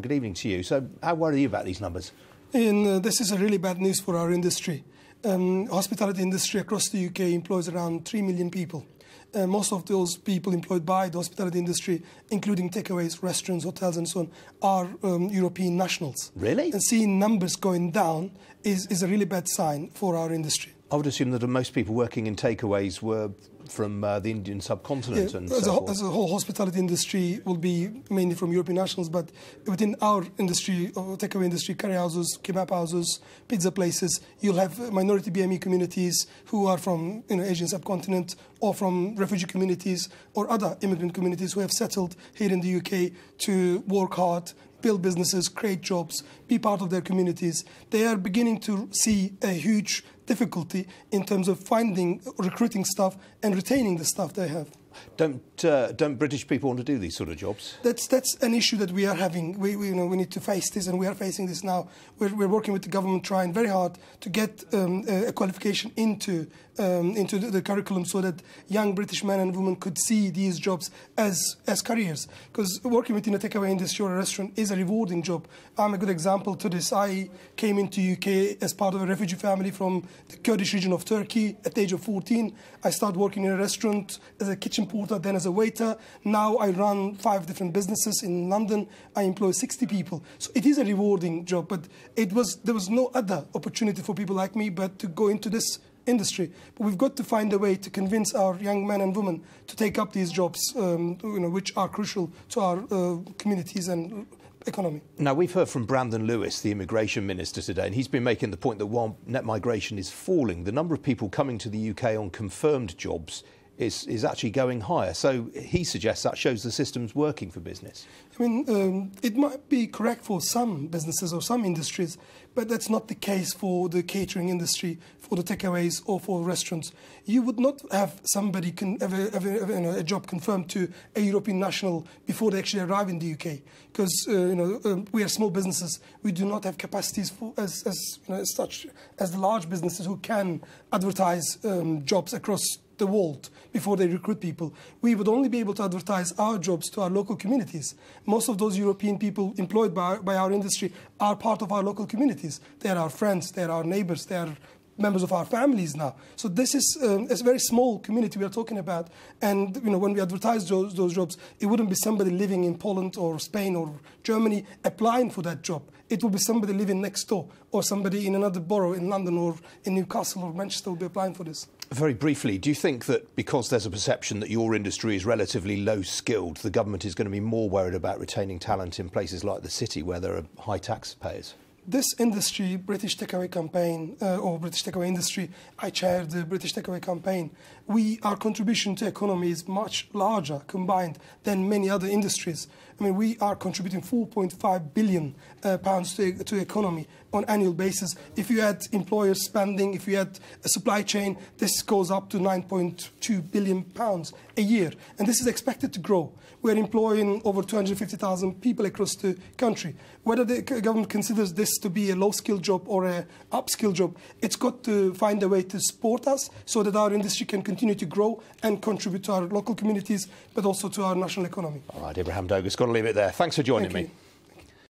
Good evening to you. So, how worried are you about these numbers? And uh, this is a really bad news for our industry. Um, hospitality industry across the UK employs around 3 million people. Uh, most of those people employed by the hospitality industry, including takeaways, restaurants, hotels, and so on, are um, European nationals. Really? And seeing numbers going down is, is a really bad sign for our industry. I would assume that most people working in takeaways were from uh, the Indian subcontinent Yeah, and as, so a, forth. as a whole hospitality industry will be mainly from European nationals, but within our industry, uh, takeaway industry, curry houses, kebab houses, pizza places, you'll have minority BME communities who are from you know, Asian subcontinent or from refugee communities or other immigrant communities who have settled here in the UK to work hard, build businesses, create jobs, be part of their communities. They are beginning to see a huge difficulty in terms of finding, recruiting staff and retaining the staff they have. Don't uh, don't British people want to do these sort of jobs? That's that's an issue that we are having. We, we you know we need to face this, and we are facing this now. We're, we're working with the government, trying very hard to get um, a, qualification into um, into the, the curriculum, so that young British men and women could see these jobs as as careers. Because working within a takeaway industry or a restaurant is a rewarding job. I'm a good example to this. I came into UK as part of a refugee family from the Kurdish region of Turkey at the age of 14. I started working in a restaurant as a kitchen porter, then as a waiter. Now I run five different businesses in London. I employ 60 people. So it is a rewarding job, but it was there was no other opportunity for people like me but to go into this industry. But we've got to find a way to convince our young men and women to take up these jobs, um, you know, which are crucial to our uh, communities and economy. Now, we've heard from Brandon Lewis, the immigration minister, today, and he's been making the point that while net migration is falling, the number of people coming to the UK on confirmed jobs is, is actually going higher. So he suggests that shows the system's working for business. I mean, um, it might be correct for some businesses or some industries, but that's not the case for the catering industry, for the takeaways, or for restaurants. You would not have somebody can have, a, you know, a job confirmed to a European national before they actually arrive in the UK, because uh, you know um, we are small businesses. We do not have capacities for, as, as, you know, as such as the large businesses who can advertise um, jobs across the world before they recruit people. We would only be able to advertise our jobs to our local communities. Most of those European people employed by, by our industry are part of our local communities. They are our friends, they are our neighbors, they are members of our families now. So this is um, a very small community we are talking about. And you know, when we advertise those, those jobs, it wouldn't be somebody living in Poland or Spain or Germany applying for that job. It will be somebody living next door or somebody in another borough in London or in Newcastle or Manchester will be applying for this. Very briefly, do you think that because there's a perception that your industry is relatively low skilled, the government is going to be more worried about retaining talent in places like the city where there are high taxpayers? This industry, British Takeaway Campaign, uh, or British Takeaway Industry, I chair the British Takeaway Campaign. We, our contribution to economy is much larger combined than many other industries. I mean, we are contributing 4.5 billion uh, pounds to, to economy on annual basis. If you add employer spending, if you add a supply chain, this goes up to 9.2 billion pounds a year, and this is expected to grow. We're employing over 250,000 people across the country. Whether the government considers this to be a low-skilled job or a upskill job, it's got to find a way to support us so that our industry can continue to grow and contribute to our local communities, but also to our national economy. All right, Ibrahim Dogus, got to leave it there. Thanks for joining Thank me. you.